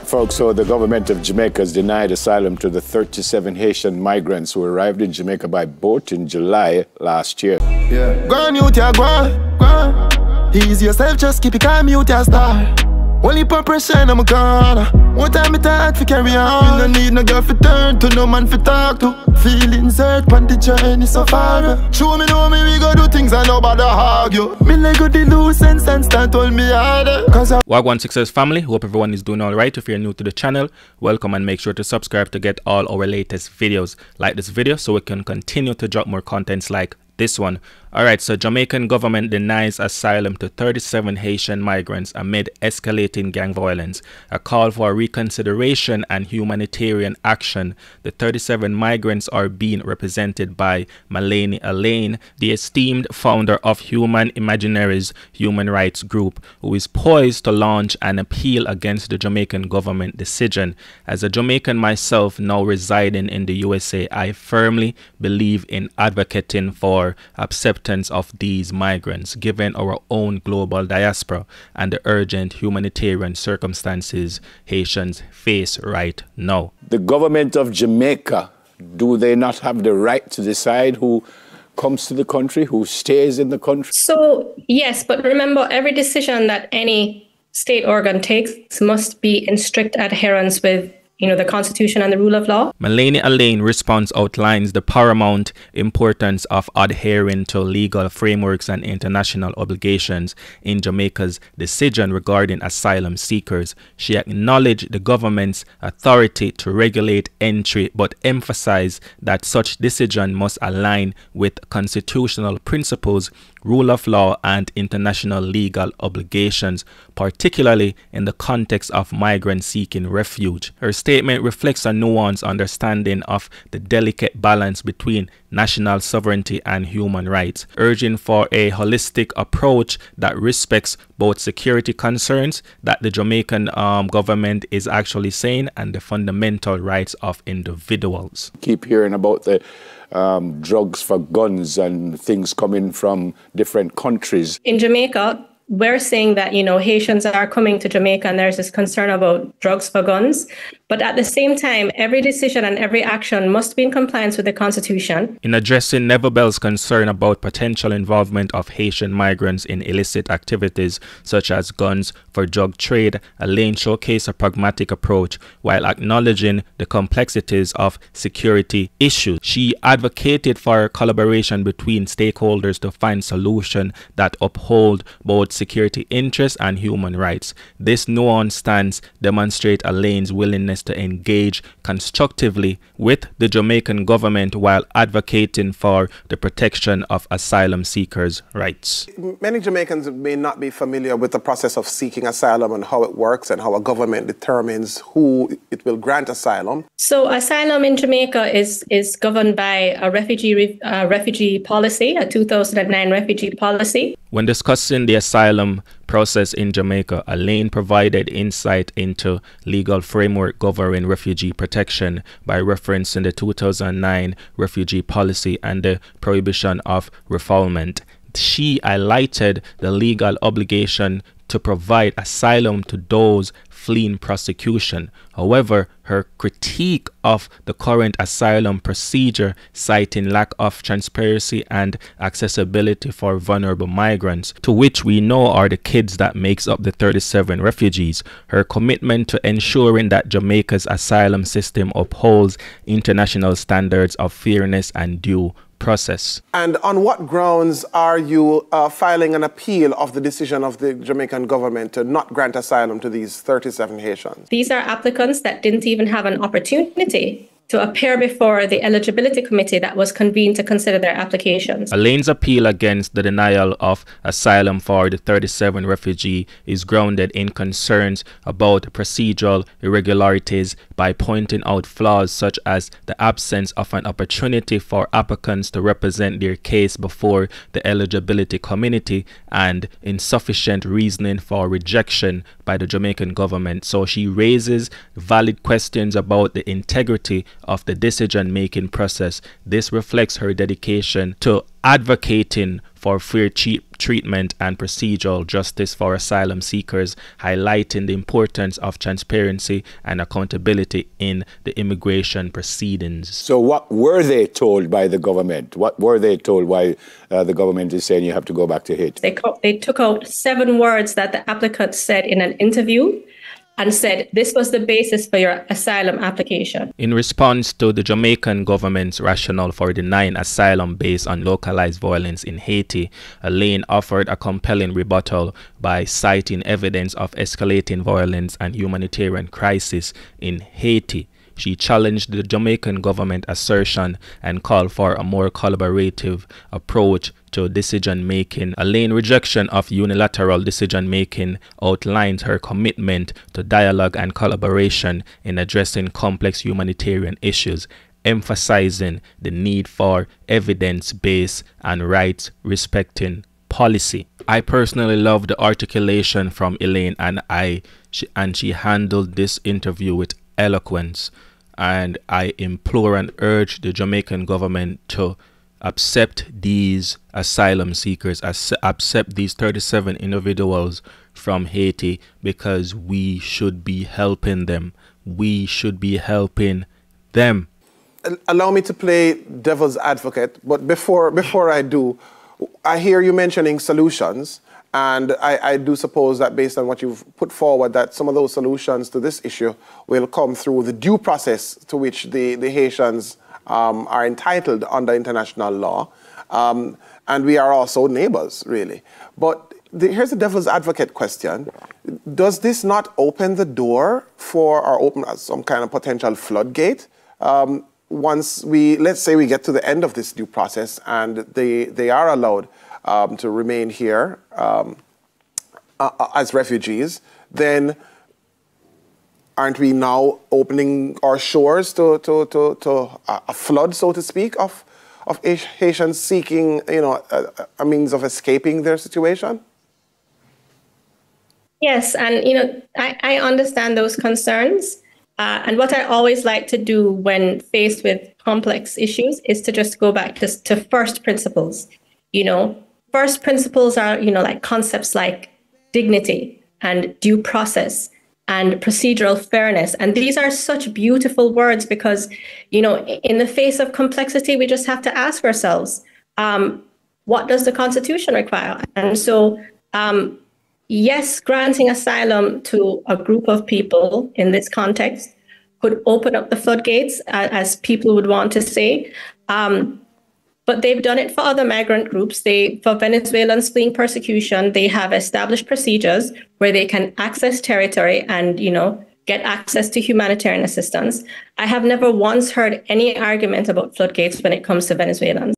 Folks, so the government of Jamaica has denied asylum to the 37 Haitian migrants who arrived in Jamaica by boat in July last year. Yeah. Go on, yeah, go on, go on. Ease yourself, just keep it calm, yeah, star. Only put pressure in my corner. One time it hard to carry on. You no need no girl for turn to no man for talk to. Feelings hurt on the journey so far. Show me know me we go do things I nobody argue. Me like go the loose and stand stand told me harder. Cause I Wagwan Success family, hope everyone is doing alright. If you're new to the channel, welcome and make sure to subscribe to get all our latest videos. Like this video so we can continue to drop more contents like this one. Alright, so Jamaican government denies asylum to 37 Haitian migrants amid escalating gang violence. A call for reconsideration and humanitarian action. The 37 migrants are being represented by Malene Alleyne, the esteemed founder of Human Imaginaries human rights group, who is poised to launch an appeal against the Jamaican government decision. As a Jamaican myself now residing in the USA, I firmly believe in advocating for acceptance of these migrants given our own global diaspora and the urgent humanitarian circumstances Haitians face right now. The government of Jamaica, do they not have the right to decide who comes to the country, who stays in the country? So, yes, but remember, every decision that any state organ takes must be in strict adherence with you know, the Constitution and the rule of law. Malene Alleyne response outlines the paramount importance of adhering to legal frameworks and international obligations in Jamaica's decision regarding asylum seekers. She acknowledged the government's authority to regulate entry but emphasized that such decision must align with constitutional principles rule of law, and international legal obligations, particularly in the context of migrants seeking refuge. Her statement reflects a nuanced understanding of the delicate balance between national sovereignty and human rights, urging for a holistic approach that respects both security concerns that the Jamaican um, government is actually saying and the fundamental rights of individuals. Keep hearing about the um, drugs for guns and things coming from different countries. In Jamaica, we're saying that you know Haitians are coming to Jamaica and there's this concern about drugs for guns. But at the same time, every decision and every action must be in compliance with the Constitution. In addressing Neville concern about potential involvement of Haitian migrants in illicit activities such as guns for drug trade, Alleyne showcased a pragmatic approach while acknowledging the complexities of security issues. She advocated for collaboration between stakeholders to find solutions that uphold both security interests and human rights. This nuanced stance demonstrates Alleyne's willingness to engage constructively with the Jamaican government while advocating for the protection of asylum seekers' rights. Many Jamaicans may not be familiar with the process of seeking asylum and how it works and how a government determines who it will grant asylum. So, asylum in Jamaica is, is governed by a refugee, uh, refugee policy, a 2009 refugee policy. When discussing the asylum process in Jamaica, Alleyne provided insight into legal framework governing refugee protection by referencing the 2009 refugee policy and the prohibition of refoulement. She highlighted the legal obligation to provide asylum to those fleeing prosecution. However, her critique of the current asylum procedure, citing lack of transparency and accessibility for vulnerable migrants, to which we know are the kids that makes up the 37 refugees, her commitment to ensuring that Jamaica's asylum system upholds international standards of fairness and due process. And on what grounds are you uh, filing an appeal of the decision of the Jamaican government to not grant asylum to these 37 Haitians? These are applicants that didn't even have an opportunity to appear before the eligibility committee that was convened to consider their applications. Alleyne's appeal against the denial of asylum for the 37 refugee is grounded in concerns about procedural irregularities by pointing out flaws such as the absence of an opportunity for applicants to represent their case before the eligibility committee and insufficient reasoning for rejection by the Jamaican government. So she raises valid questions about the integrity of the decision making process. This reflects her dedication to advocating for fair cheap treatment and procedural justice for asylum seekers, highlighting the importance of transparency and accountability in the immigration proceedings. So, what were they told by the government? What were they told why uh, the government is saying you have to go back to Haiti? They, co- they took out seven words that the applicant said in an interview and said this was the basis for your asylum application. In response to the Jamaican government's rationale for denying asylum based on localized violence in Haiti, Alleyne offered a compelling rebuttal by citing evidence of escalating violence and humanitarian crisis in Haiti. She challenged the Jamaican government assertion and called for a more collaborative approach to decision making. Alleyne rejection of unilateral decision making outlines her commitment to dialogue and collaboration in addressing complex humanitarian issues emphasizing the need for evidence based and rights respecting policy. I personally love the articulation from Alleyne and I she, and she handled this interview with eloquence and I implore and urge the Jamaican government to accept these asylum seekers, accept these 37 individuals from Haiti because we should be helping them. We should be helping them. Allow me to play devil's advocate, but before, before I do, I hear you mentioning solutions. And I, I, do suppose that based on what you've put forward, that some of those solutions to this issue will come through the due process to which the, the Haitians um, are entitled under international law. Um, and we are also neighbors, really. But the, here's the devil's advocate question. Does this not open the door for, or open some kind of potential floodgate? Um, once we, let's say we get to the end of this due process and they, they are allowed um, to remain here uh, as refugees, then aren't we now opening our shores to, to, to, to a flood, so to speak, of, of Haitians seeking you know, a, a means of escaping their situation? Yes, and you know, I, I understand those concerns. Uh, and what I always like to do when faced with complex issues is to just go back to, to first principles. You know, first principles are, you know, like concepts like dignity and due process and procedural fairness. And these are such beautiful words because, you know, in the face of complexity, we just have to ask ourselves, um, what does the Constitution require? And so, um, yes, granting asylum to a group of people in this context could open up the floodgates, as people would want to say. Um, but they've done it for other migrant groups. They, for Venezuelans fleeing persecution, they have established procedures where they can access territory and, you know, get access to humanitarian assistance. I have never once heard any argument about floodgates when it comes to Venezuelans.